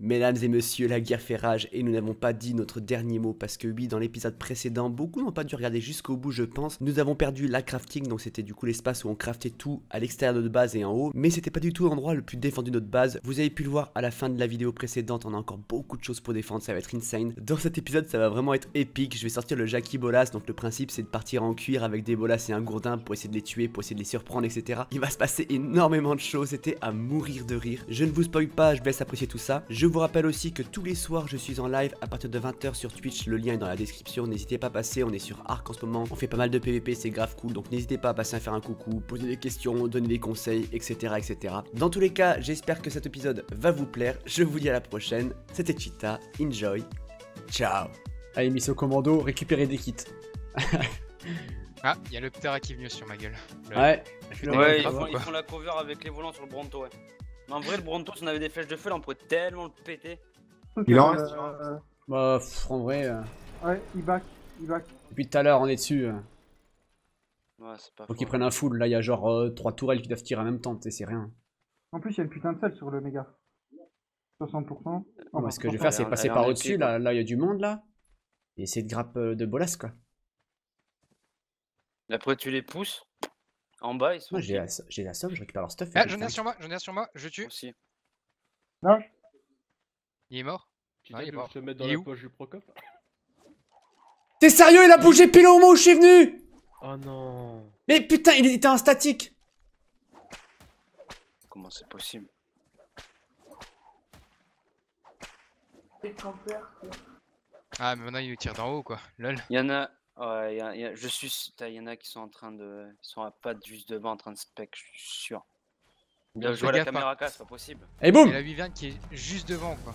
Mesdames et messieurs, la guerre fait rage et nous n'avons pas dit notre dernier mot parce que oui, dans l'épisode précédent, beaucoup n'ont pas dû regarder jusqu'au bout, je pense. Nous avons perdu la crafting, donc c'était du coup l'espace où on craftait tout à l'extérieur de notre base et en haut, mais c'était pas du tout l'endroit le plus défendu de notre base. Vous avez pu le voir à la fin de la vidéo précédente, on a encore beaucoup de choses pour défendre, ça va être insane. Dans cet épisode, ça va vraiment être épique. Je vais sortir le Jackie Bolas, donc le principe c'est de partir en cuir avec des bolas et un gourdin pour essayer de les tuer, pour essayer de les surprendre, etc. Il va se passer énormément de choses, c'était à mourir de rire. Je ne vous spoil pas, je vous laisse apprécier tout ça. Vous rappelle aussi que tous les soirs je suis en live à partir de 20h sur Twitch, le lien est dans la description, n'hésitez pas à passer, on est sur Arc en ce moment, on fait pas mal de PVP, c'est grave cool, donc n'hésitez pas à passer à faire un coucou, poser des questions, donner des conseils, etc. etc. Dans tous les cas, j'espère que cet épisode va vous plaire, je vous dis à la prochaine, c'était Cheetah, enjoy, ciao. Allez, mission au commando, récupérer des kits. Ah, il y a le Ptera qui est venu sur ma gueule. Le- Ouais, Ouais, ils font la cover avec les volants sur le Bronto, ouais. Mais en vrai, le Bronto, si on avait des flèches de feu, là, on pourrait tellement le péter. Il en Euh, reste euh, bah, pff, en vrai, euh, Ouais, il back, il back. depuis tout à l'heure, on est dessus. euh. Ouais, c'est pas Faut qu'ils prennent un full. Là, il y a genre euh, trois tourelles qui doivent tirer en même temps, tu sais, c'est rien. En plus, il y a une putain de salle sur le méga. 60%. Moi, ce que je vais faire, c'est passer par au-dessus. là, il y a du monde, là. Et essayer de grappe euh, de bolas, quoi. Après, tu les pousses. En bas, ils sont Moi, j'ai la, j'ai la somme, je récupère leur stuff. Ah, et j'en ai un sur moi, j'en ai un sur moi, je tue. aussi. Non, Il est mort Tu Ah, sais il est mort. je te mettre dans Il est la où poche du Procop T'es sérieux, il a bougé pile au moment où je suis venu Oh non Mais putain, il était en statique Comment c'est possible? Ah, mais maintenant il tire d'en haut quoi. Lol. Il y en a. Ouais, il y a- il y a- je suis. Il y en a qui sont en train de. Ils sont à pas juste devant en train de spec, je suis sûr. Il jouer à la caméra casse, c'est pas possible. Et Il y boum a la Wyvern qui est juste devant quoi.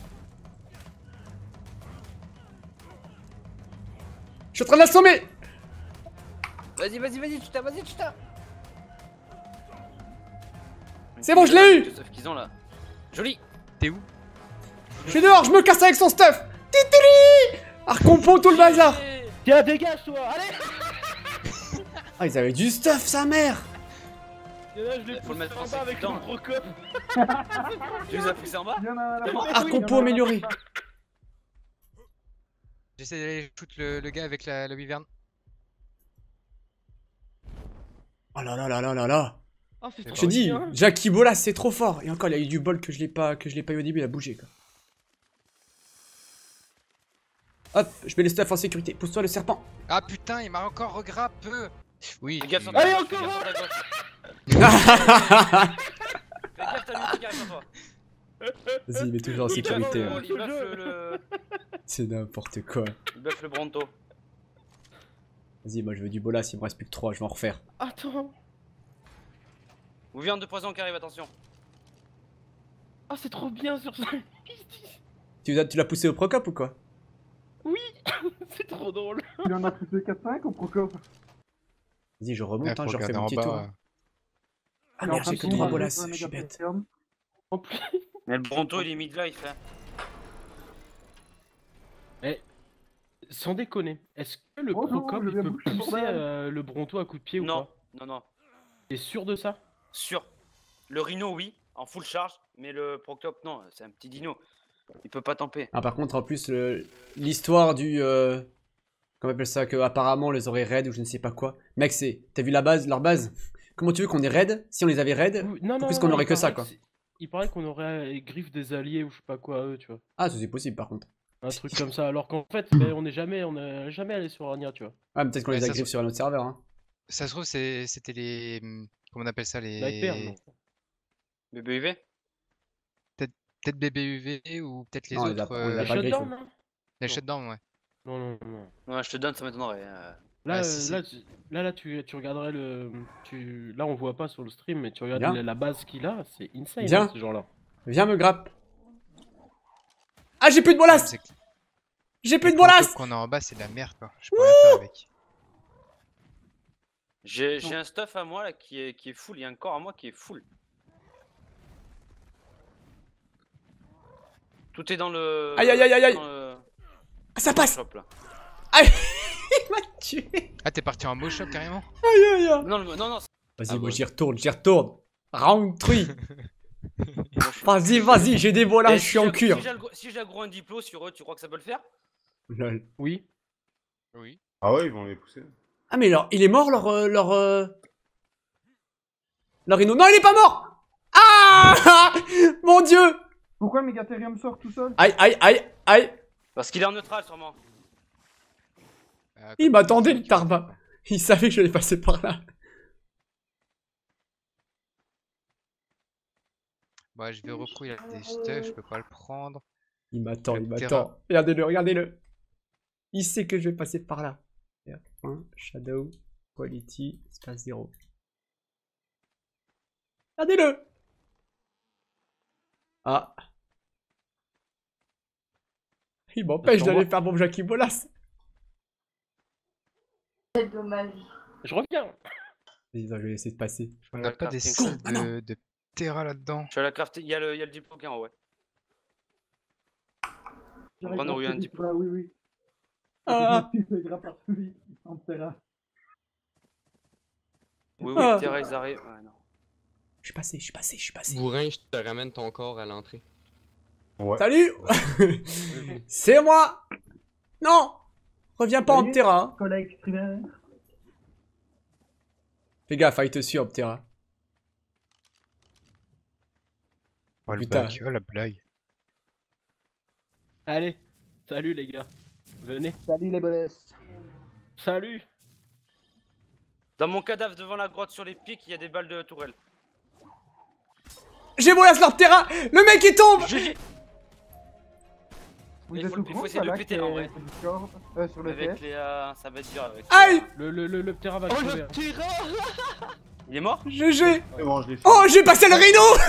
Je suis en train de l'assommer Vas-y, vas-y, vas-y, tu t'as, vas-y, tu t'as. C'est bon, je l'ai eu qu'ils ont là. Joli T'es où? Je suis dehors, je me casse avec son stuff Titili Arcompon, tout le bazar Tiens, dégage toi Allez Ah, ils avaient du stuff, sa mère Et là, je l'ai Faut le poussé mettre en bas avec sécurité. le Procop Tu les as poussés en bas il y en a un là. Comment Il y en a Arcompo un là. amélioré J'essaie d'aller shoot le, le gars avec la, la Wyvern. Oh là là là là là là Ah, c'est Je te dis. Jackie Bolas, c'est trop fort Et encore, il y a eu du bol que je l'ai pas, que je l'ai pas eu au début, il a bougé, quoi. Hop, je mets le stuff en sécurité. Pousse-toi, le serpent Ah putain, il m'a encore regrappe Oui. Allez, fais encore. Vas-y, il est toujours en sécurité. hein. le- C'est n'importe quoi. il buffe le Bronto. Vas-y, moi je veux du Bolas, il me reste plus que 3, je vais en refaire. Attends Ou viande de poison qui arrive, attention. Ah, c'est trop bien sur ça Tu l'as tu l'as poussé au Procop ou quoi? C'est trop drôle Il en a plus de 4-5 au Procop. Vas-y, je Ah, remonte, faut hein, je refais mon en petit bas. tour. Ah merde, j'ai que finir 3 de Bolas, jouer un je suis méga bête. plateforme. En plus Mais le Bronto, il est mid-life. Hein. Sans déconner, est-ce que le Oh non, Procop peut pousser euh, le Bronto à coup de pied ou Non, pas non, non. T'es sûr de ça? Sûr. Le Rhino, oui, en full charge. Mais le Proctop, non, c'est un petit dino. Il peut pas tamper. Ah, par contre, en plus, le- l'histoire du. Euh... Comment on appelle ça Que apparemment on les aurait raid ou je ne sais pas quoi. Mec, c'est. T'as vu la base, leur base? Comment tu veux qu'on ait raid Si on les avait raid Non, non, plus non, qu'on il aurait que ça, quoi. Il paraît qu'on aurait les griffes des alliés ou je sais pas quoi, eux, tu vois. Ah, ça c'est possible par contre. Un truc comme ça, alors qu'en fait, ben, on n'est jamais, on est jamais allé sur Arnia, tu vois. Ah, mais peut-être qu'on les ça agriffe se- sur un autre serveur. Hein. Ça se trouve, c'est- c'était les. hum, Comment on appelle ça Les. Sniper, non. Peut-être BBUV ou peut-être les Non, a- autres. a euh, Les non shutdowns, ouais. Non, non, non. Ouais, je te donne, ça m'étonnerait. euh. Là, Ah, euh, si. là, tu- là, là, tu, tu regarderais le. Tu... Là, on voit pas sur le stream, mais tu regardes la, la base qu'il a, c'est insane, hein, ce genre-là. Viens me grappe. Ah, j'ai plus de Bolas J'ai plus de Bolas qu'on a en bas, c'est de la merde quoi. Je peux rien faire avec. J'ai j'ai un stuff à moi là qui est, qui est full. Il y a un corps à moi qui est full. Tout est dans le. Aïe, aïe, aïe, aïe, aïe. le- Ah, ça passe shop, là. Il m'a tué Ah, t'es parti en mow shop carrément Aïe aïe aïe Non, le- non, non. Vas-y, Ah, moi ouais. j'y retourne, j'y retourne Round 3 Moi, je Vas-y, vas-y, j'ai des Et je si suis en cure. Si j'ai un diplo sur eux, tu crois que ça peut le faire? Lol. Oui. Oui. Ah ouais, ils vont les pousser. Ah, mais alors, il est mort, leur. euh, leur. euh, Leur Rhino. Non, il est pas mort Ah Mon dieu Pourquoi Megatherium sort tout seul? Aïe, aïe, aïe, aïe Parce qu'il est en neutral sûrement. Euh, Il m'attendait, le Tarba. Il savait que j'allais passer par là. Bah, je vais repro, il a des stuff, je peux pas le prendre. Il m'attend, il m'attend. Regardez-le, regardez-le. Il sait que je vais passer par là. Point, shadow, quality, espace 0. Regardez-le Ah. Il m'empêche d'aller faire mon Jackie Bolas. C'est dommage. Je reviens. Non, je vais essayer de passer. On n'a pas des Ah non. de, de Terra là-dedans. Je suis à la crafter. Il y a le, il y a le diplo qui est en haut, ouais. Prendre à oui, un du- Ah oui, oui. Ah. Tu fais grave par celui en terrain. Oui, oui, Ah. Terra, ils arrivent. Ouais, non. Je suis passé, je suis passé, je suis passé. Bourrin, je te ramène ton corps à l'entrée. Ouais. Salut C'est moi Non Reviens pas en Salut. terrain. hein. Collègue primaire. Fais gaffe, il te suit en terrain. Oh, le Putain. oh la blague. Allez. Salut les gars. Venez. Salut les bolesses. Salut. Dans mon cadavre devant la grotte sur les pics, il y a des balles de tourelle. J'ai Bolas leur terrain Le mec il tombe. Il êtes faut il faut courant essayer de le péter, en vrai. euh, sur le Avec TF les. euh, ça va être dur avec. Aïe. Le, le, le, le terrain va Oh, le tyran Il est mort? GG C'est bon, je. Oh, j'ai passé le rhino.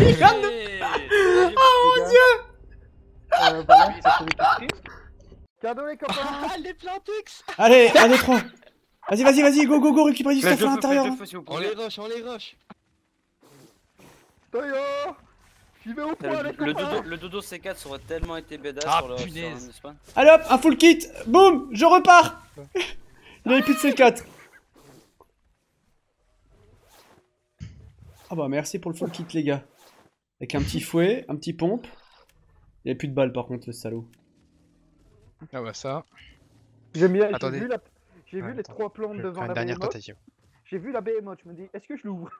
Hey Oh mon dieu. Euh. Cadeau les copains Ah, les plantix Allez, 1, 2, 3 Vas-y, vas-y, vas-y, go, go, go, récupère du stuff à l'intérieur hein. On les rush, on les rush Toyo J'y vais au point Le, les le copains dodo, le dodo C4 ça aurait tellement été badass Ah, sur le sur punaise. un. Allez hop, un full kit Boum Je repars Il avait plus de C4 Ah bah merci pour le full kit les gars. Avec un petit fouet, un petit pompe. Il avait plus de balles par contre le salaud. Ah bah ça. J'ai vu, la... j'ai Ouais, vu les trois plantes devant la. J'ai vu la behemoth, je me dis, est-ce que je l'ouvre?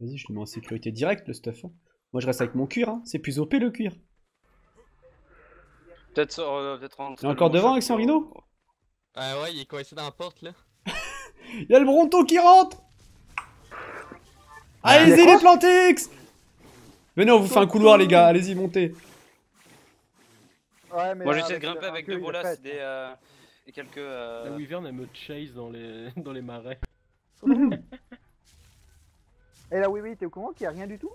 Vas-y, je le mets en sécurité directe le stuff. hein. Moi je reste avec mon cuir, hein. c'est plus OP le cuir. Peut-être euh, peut-être en. Il est encore devant avec son rhino Ah ouais, il est coincé dans la porte là. Il y a le Bronto qui rentre Allez-y Il y a les Plantix Venez, on vous fait un couloir les gars, allez-y, montez. Ouais, mais Moi j'essaie de avec grimper le avec deux bolas prête. des, euh, et quelques. La Euh... Wyvern elle me chase dans les, dans les marais. Et là, oui, oui, t'es au courant qu'il y a rien du tout?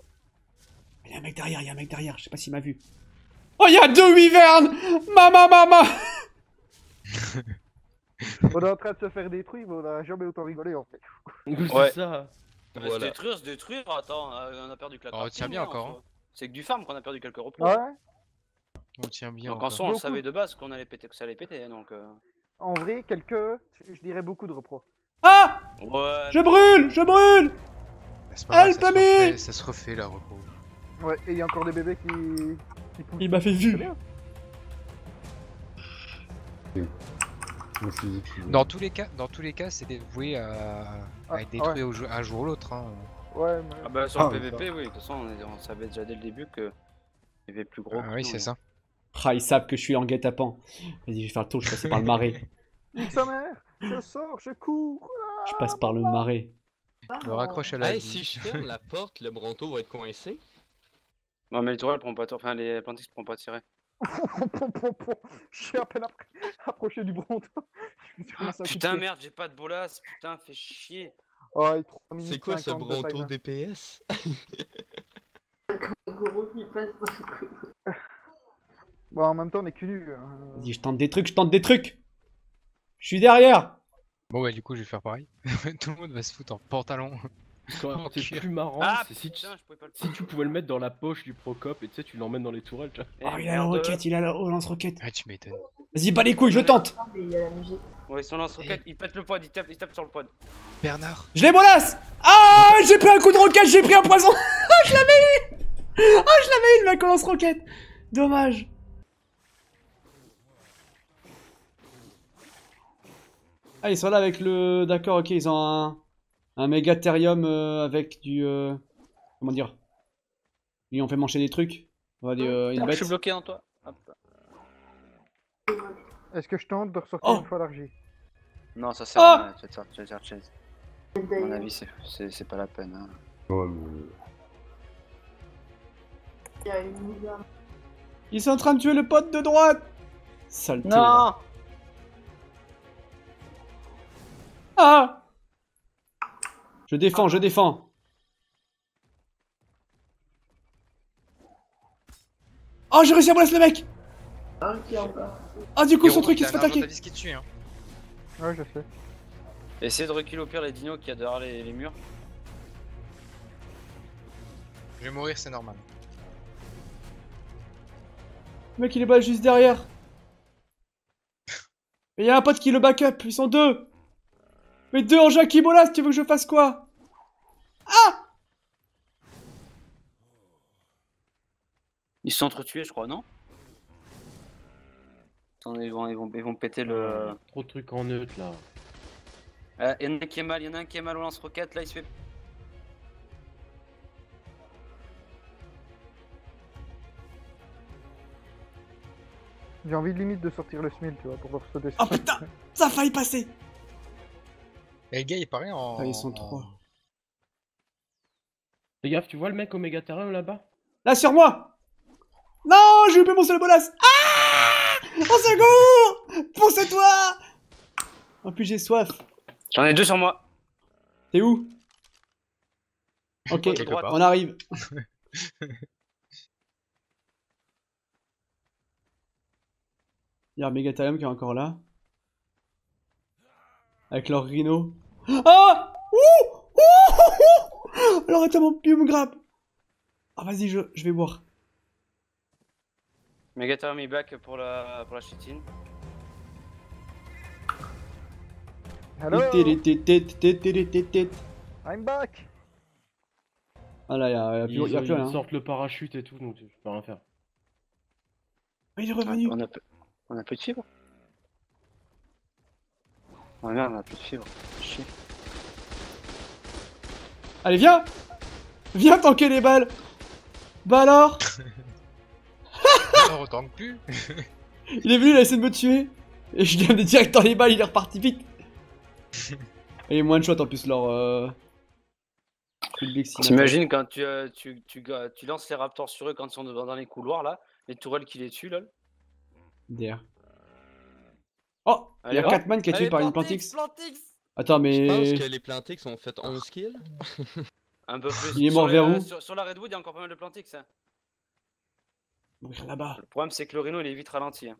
Il y a un mec derrière, il y a un mec derrière, je sais pas s'il m'a vu. Oh, il y a deux wyvernes Mama, mama On est en train de se faire détruire, mais on a jamais autant rigolé en fait. Ouais. C'est ça. Se Voilà. détruire, se détruire, attends, euh, on a perdu que la Oh, crafting, tiens bien hein, en encore, soi. C'est que du farm qu'on a perdu quelques repos. Ouais, On tient bien. Donc en encore. soi on Beaucoup. savait de base qu'on allait péter, que ça allait péter, hein, donc. euh, en vrai, quelques, je dirais beaucoup de repros. Ah Ouais. Je brûle Je brûle C'est pas grave, ça, se refait, ça se refait la repos. Ouais, et il y a encore des bébés qui, qui poussent. Il m'a fait vu Dans tous les cas, dans tous les cas, c'est dévoué à, à Ah, être détruit au un jour ou l'autre. Hein. Ouais, mais... Ah bah sur Ah, le PVP, oui, de toute façon on, savait déjà dès le début que. Il y avait plus gros. Ah oui, c'est ça. Ah, ils savent que je suis en guet-apens. Vas-y, je vais faire le tour, je passe par le marais. Nique sa mère Je sors, je cours Je passe par le marais. Je me raccroche à la Hey, vie. si je ferme la porte, le Bronto va être coincé. Ouais, mais les tourelles pourront pas tirer. Enfin, les plantis pourront pas tirer. Je suis à peine appro- approché du bronto. Putain, merde, j'ai pas de bolas. Putain, fais chier. Oh, C'est quoi ce 50 de Bronto. DPS Gros qui passe Bon, en même temps, on est cul nu. hein. Vas-y, je tente des trucs, je tente des trucs Je suis derrière Bon, bah, du coup, je vais faire pareil. Tout le monde va se foutre en pantalon. Quand c'est plus marrant, Ah c'est si tu, putain, pouvais pas le si tu pouvais le mettre dans la poche du Procop et tu sais, tu l'emmènes dans les tourelles, tu vois. Eh, Oh, il a la roquette, il a la oh, lance-roquette. Ah, tu m'étonnes. Vas-y, bats les couilles, je tente. Ouais, son lance-roquette, il pète le pod, il tape, il tape sur le pod. Bernard Je les bolasse Ah Ah, j'ai pris un coup de roquette, j'ai pris un poison. Ah, je l'avais eu. Ah, je l'avais eu le mec au lance-roquette. Dommage. Ah, ils sont là avec le. D'accord, ok, ils ont un. Un mégatherium euh, avec du. euh, Comment dire? Ils ont fait manger des trucs. On va dire euh, une Je suis bloqué en toi. Hop. Est-ce que je tente de ressortir Oh. une fois l'argile? Non, ça sert à rien. Tu vas te chaise. À mon avis, c'est- c'est c'est pas la peine. hein. Ouais, mais... Ils sont en train de tuer le pote de droite. Saleté. là. Non Ah Je défends, je défends. Oh, j'ai réussi à blesser le mec Un qui est en bas. Ah, du coup, son truc, il se fait attaquer. d'avis qui tue, hein. Ouais, je sais. Essayez de reculer au pire les dinos qu'il y a derrière les, les murs. Je vais mourir, c'est normal. Le mec, il est bas juste derrière. Et il y a un pote qui le backup, ils sont deux. Mais deux en Jacques Bolas, tu veux que je fasse quoi? Ils se sont entretués, je crois, non? Attendez, ils vont, ils, vont, ils vont péter le. Trop de trucs en neutre là. Euh, Il y en a un qui est mal, il y en a un qui est mal au lance-roquette, là il se fait. J'ai envie limite de sortir le smil, tu vois, pour leur sauter Oh putain Ça a failli passer Et le gars, il paraît en. Ah, ils sont en- trois. Fais gaffe, tu vois le mec au Megatherium là-bas Là, sur moi Non, j'ai loupé mon seul bolas Ah Au secours Pousse-toi En plus, j'ai soif. J'en ai deux sur moi. T'es où? Ok, on arrive. Il y a un Megatherium qui est encore là. Avec leur rhino. Ah Ouh Ouh Alors attends, mon pieu me grappe. Ah vas-y, je, je vais boire. Megator me back pour la, pour la chutine. Hello I'm back Ah là, y'a y a, plus, y a plus rien. Ils sortent le parachute et tout, donc je peux rien faire. Ah, il est revenu On a, on a peu de Oh merde, on a plus de fibres. Chier. Allez, viens Viens tanker les balles Bah alors plus. Il est venu, il a essayé de me tuer. Et je lui ai amené direct dans les balles, il est reparti vite. Et moins de shot en plus, leur. Euh... T'imagines quand tu, euh, tu, tu, tu lances les raptors sur eux quand ils sont devant dans les couloirs là, les tourelles qui les tuent là. DR. Oh Il y a Catman qui est tué par une Plantix, Plantix. Plantix Attends, Je pense mais. que les Plantix ont fait 11 kills. Un peu plus. Il est Sur mort vers euh, où sur, la Redwood, il y a encore pas mal de Plantix. Hein. Mourir là-bas. Le problème, c'est que le Rhino il est vite ralenti. Hein.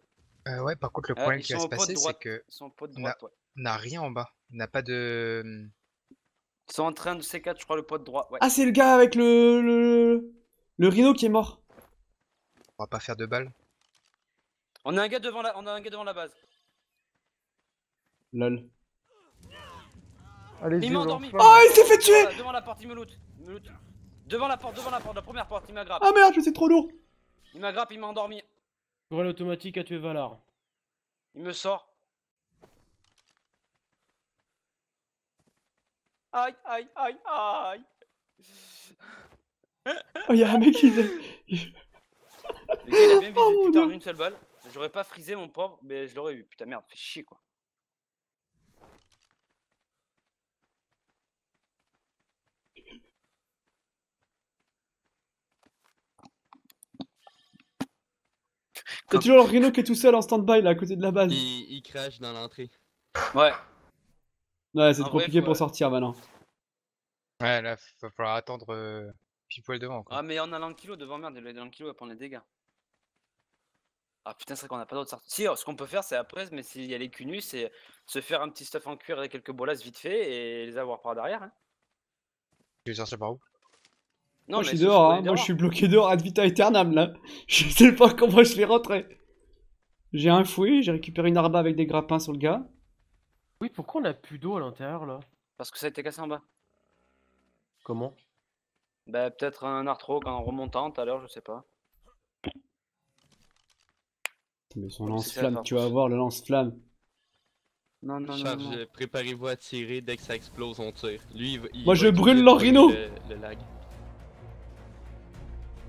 Euh, ouais, par contre, le Ah, problème qui va se passer, c'est que Ils sont pot de Na- droite, ouais. on n'a rien en bas. On n'a pas de. Ils sont en train de C4, je crois, le pot de droite. Ouais. Ah, c'est le gars avec le. le. Le rhino qui est mort. On va pas faire de balles. On a un gars devant la, on a un gars devant la base. Lol. Allez-y, Il m'a endormi. Oh, il s'est fait tuer Devant la- porte, il me loot. Il me loot. Devant la porte, devant la porte, la première porte, il m'aggrappe. Ah merde, c'est trop lourd. Il m'aggrappe, il m'a endormi. Tourelle automatique a tué Valar. Il me sort. Aïe, aïe, aïe, aïe. Oh, il y a un mec qui. Le gars, il a bien visé, Oh, mon putain, en une seule balle. J'aurais pas frisé mon pauvre, mais je l'aurais eu. Putain, merde, fait chier quoi. T'as toujours le rhino qui est tout seul en stand-by là à côté de la base. Il, il crache dans l'entrée. Ouais. Ouais, c'est compliqué faut- pour sortir maintenant. Ouais, là, va falloir attendre euh, pile poil devant. Quoi. Ah, mais on a l'ankylo devant, merde, il a l'ankylo va prendre les dégâts. Ah putain, c'est vrai qu'on a pas d'autre sortie. Si, oh, ce qu'on peut faire, c'est après, mais s'il y a les cunus, c'est se faire un petit stuff en cuir et quelques bolas vite fait et les avoir par derrière. Hein. Tu veux sortir par où? Non, moi je mais suis se dehors, hein. moi je suis bloqué dehors ad vitam aeternam là. Je sais pas comment je vais rentrer. J'ai un fouet, j'ai récupéré une arba avec des grappins sur le gars. Oui, pourquoi on a plus d'eau à l'intérieur là? Parce que ça a été cassé en bas. Comment? Bah, peut-être un arthro en remontant tout à l'heure, je sais pas. Mais son lance-flamme, tu vas voir le lance-flamme. Non, non, non. Charge, non. préparez-vous à tirer dès que ça explose, on tire. Lui, il Moi, je brûle. Le, le lag.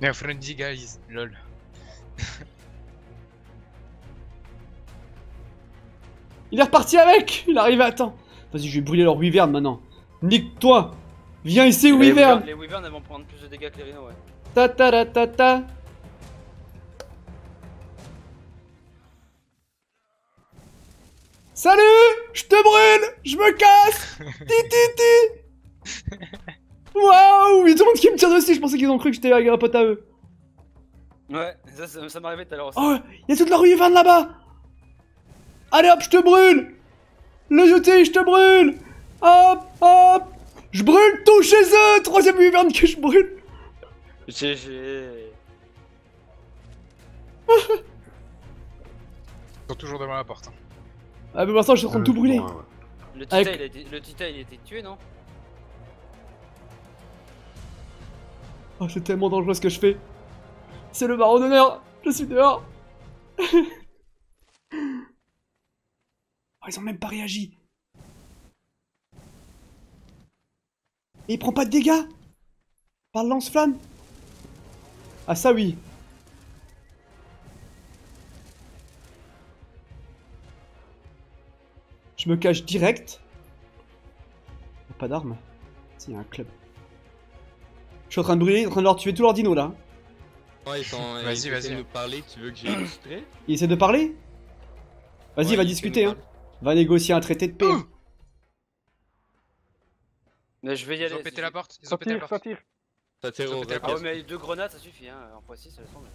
Mais friendly guys, lol. Il est reparti avec Il arrive à temps. Vas-y, je vais brûler leur wyvern maintenant. Nique-toi Viens ici, Les wyvern Les wyverns, elles vont prendre plus de dégâts que les rhinos, ouais. Ta ta ta ta ta Salut Je te brûle Je me casse Ti ti ti Waouh Il y a tout le monde qui me tire dessus, je pensais qu'ils ont cru que j'étais avec un pote à eux. Ouais, ça, ça, ça m'arrivait tout à l'heure aussi. Oh Il y a toute leur wyvern là-bas Allez hop, je te brûle Le jeté, je te brûle Hop Hop Je brûle tout chez eux Troisième wyvern que je brûle GG. Ils sont toujours devant la porte. hein. Ah mais pour l'instant je suis en train de tout brûler. Le Tita, Avec- il a été... le Tita, il a été tué, non? Oh, c'est tellement dangereux ce que je fais. C'est le baron d'honneur. Je suis dehors. oh, ils ont même pas réagi. Et il prend pas de dégâts? Par le lance-flamme? Ah ça oui. Je me cache direct. Pas d'armes. Si, y a un club. Je suis en train de brûler, en train de leur tuer tous leurs dinos là. Ouais, ils sont. Vas-y, ils essaient vas-y. de nous parler, tu veux que j'illustre Il essaie de parler Vas-y, va discuter, hein. Va négocier un traité de paix. Mais je vais y Ils aller. ont si pété la porte. Ils ont pété la porte. tire. Ça tire Ils ont au Ah ouais, mais deux grenades, ça suffit, hein. En x6, ça laisse tomber.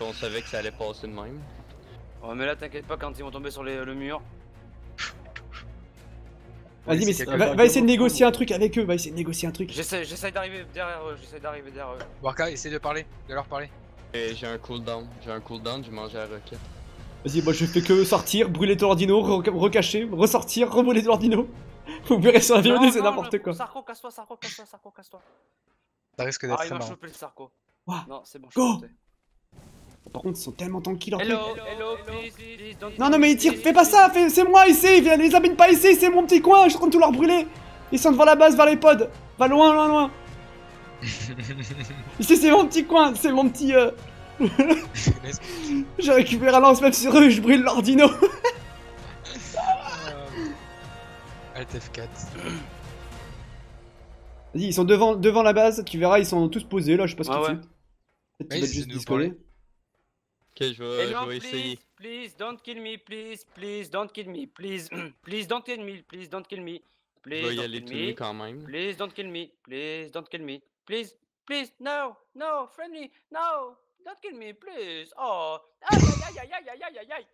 On savait que ça allait passer de même. Ouais, mais là, t'inquiète pas, quand ils vont tomber sur les- le mur. Vas-y, mais va, essayer de négocier un truc avec eux, va essayer de négocier un truc. J'essaie d'arriver derrière eux, j'essaie d'arriver derrière eux. Warka, essaie de parler, de leur parler. Et j'ai un cooldown. J'ai un cooldown, j'ai mangé la roquette. Vas-y, moi je fais que sortir, brûler dinos, re- recacher, ressortir, rebrûler tous leurs dinos. Vous verrez sur la vidéo, c'est n'importe quoi. Sarko, casse-toi, Sarko, casse-toi, Sarko, casse-toi. Ça risque Ah, d'être il très m'a chopé le Sarko. Ouah. Non, c'est bon, je Go. Par contre, ils sont tellement tanky trucs. Hello, hello, please, please, don't Non, non, mais tire, please, fais pas ça, fais- c'est moi ici, viens, les abîme pas ici, c'est mon petit coin, je suis en train de tout leur brûler. Ils sont devant la base, vers les pods. Va loin, loin, loin. Ici, c'est mon petit coin, c'est mon petit. Euh... Je récupère un lance-même sur eux, je brûle leurs dinos. Alt F4. Vas-y, ils sont devant, devant la base, tu verras, ils sont tous posés là, je sais pas ce Ah qu'ils ouais. font. Peut-être qu'ils juste discoller. Ok, je vais, non, je vais please, essayer. Please, don't kill me, please, please, don't kill me, please, please, don't kill me, please, don't kill me. Please, je vais y aller tout nu quand même. Please, don't kill me, please, don't kill me, please, please, no, no, friendly, no, don't kill me, please. Oh, oh aïe, aïe, aïe, aïe, aïe, aïe, aïe.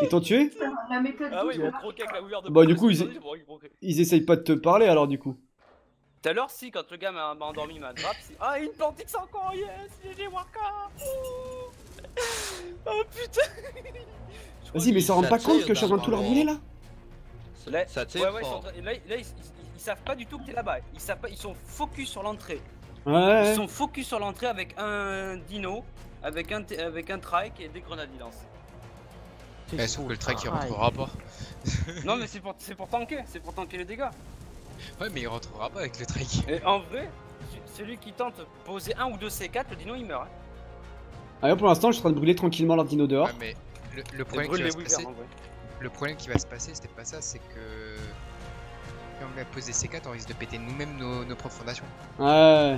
Ils t'ont tué? La méthode. Ah oui, ils m'ont croqué avec la ouverture de. Bah, du coup, ils essayent pas de te parler alors, du coup. Tout à l'heure, si, quand le gars m'a m'a endormi, m'a grappe, si... Ah, une plante X encore, yes, GG Warka Oh, Oh, putain Vas-y, mais ils s'en rendent pas compte que je suis en train de tout leur brûler là ça ouais, ouais, ils, sont là, là, ils, ils- ils savent pas du tout que t'es là-bas. Ils savent pas, ils sont focus sur l'entrée. Ouais. Ils sont focus sur l'entrée avec un dino, avec un, t- avec un trike et des grenades ils lancent. Eh, sauf que le track il rentrera pas. non mais c'est pour, c'est pour tanker, c'est pour tanker les dégâts. Ouais, mais il rentrera pas avec le track. Et en vrai, ce- celui qui tente de poser un ou deux C4, le dino il meurt. Hein. Allez, pour l'instant, je suis en train de brûler tranquillement leur dino dehors. Ouais, mais le, problème qui va se passer, en vrai. le problème qui va se passer, c'était pas ça, c'est que si on à poser C4, on risque de péter nous-mêmes nos, nos propres fondations. Ouais.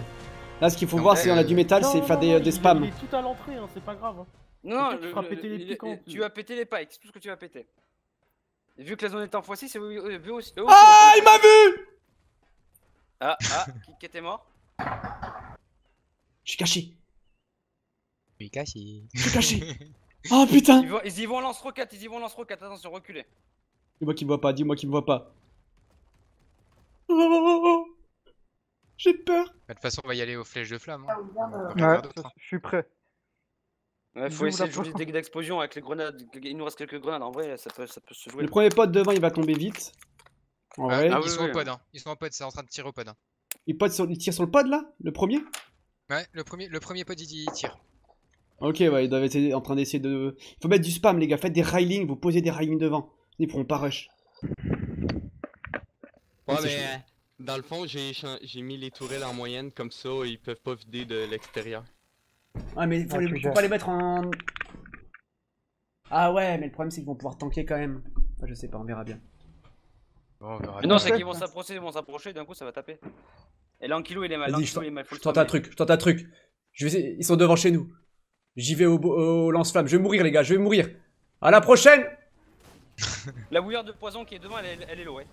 Là, ce qu'il faut Donc, voir si on a du métal, c'est faire non, des, non, des il- spams. Il est tout à l'entrée, hein, c'est pas grave. hein. Non, non, toi, tu le- feras le- péter les piquants. tu vas péter les pikes, c'est tout ce que tu vas péter. Et vu que la zone est en x6, c'est oui, oui, oui, aussi. Ah, il m'a vu Ah, ah, qui, qui était mort? Je suis caché, Oui, cassé. je suis caché. Oh putain ils, vont, ils y vont lance-roquette, ils y vont lance-roquette, attention, reculez. Dis-moi qu'il me voit pas, dis-moi qu'il me voit pas. Oh, oh, oh. J'ai peur. De toute façon, on va y aller aux flèches de flamme. Ah, Hein. euh, va Ouais, hein. je suis prêt. Ouais, faut essayer de jouer des dégâts d'explosion avec les grenades. Il nous reste quelques grenades. En vrai, ça peut, ça peut se jouer. Le premier pod devant, il va tomber vite. En Ah, vrai, ah ils oui, sont oui, au pod, hein. Ils sont au pod, c'est en train de tirer au pod. hein. il, pod sur- il tire sur le pod là Le premier? Ouais, le premier, le premier pod, il, il tire. Ok, ouais, ils doivent être en train d'essayer de. Il faut mettre du spam, les gars. Faites des railings, vous posez des railings devant. Ils pourront pas rush. Ouais, mais chaud. dans le fond, j'ai mis les tourelles en moyenne, comme ça, ils peuvent pas vider de l'extérieur. Ouais, mais faut, les- tu faut pas les mettre en. Ah ouais, mais le problème c'est qu'ils vont pouvoir tanker quand même. Enfin, je sais pas, on verra bien. Bon, on verra Mais non, c'est qu'ils vont s'approcher, ils vont s'approcher, d'un coup ça va taper. Et l'ankylo il est mal, je il est mal. Je tente un truc, je tente un truc. Je vais essayer- Ils sont devant chez nous. J'y vais au, lance-flamme. Je vais mourir, les gars, je vais mourir. À la prochaine La bouillarde de poison qui est devant, elle est, elle est low, ouais.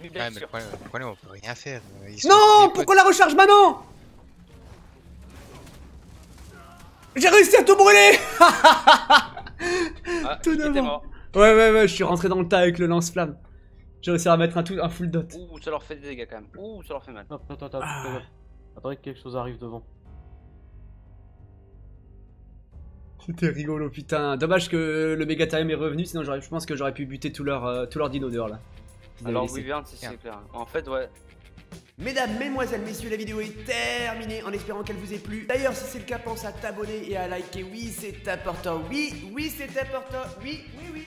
Mais le sûr. problème, le problème, on peut rien faire. ils sont- Non Pourquoi la recharge maintenant? J'ai réussi à tout brûler Ah, tout mort. Ouais, ouais, ouais, je suis rentré dans le tas avec le lance-flamme. J'ai réussi à mettre un, tout, un full dot. Ouh, ça leur fait des dégâts quand même. Ouh, ça leur fait mal. Attends, attends, attends, Ah. Attendez que quelque chose arrive devant. C'était rigolo, putain. Dommage que le Megatarium est revenu, sinon je pense que j'aurais pu buter tout leur, euh, tout leur dino dehors là. Avaient Alors, si c'est clair. En fait, ouais. Mesdames, mesdemoiselles, messieurs, la vidéo est terminée en espérant qu'elle vous ait plu. D'ailleurs, si c'est le cas, pense à t'abonner et à liker. Oui, c'est important. Oui, oui, c'est important. Oui, oui, oui.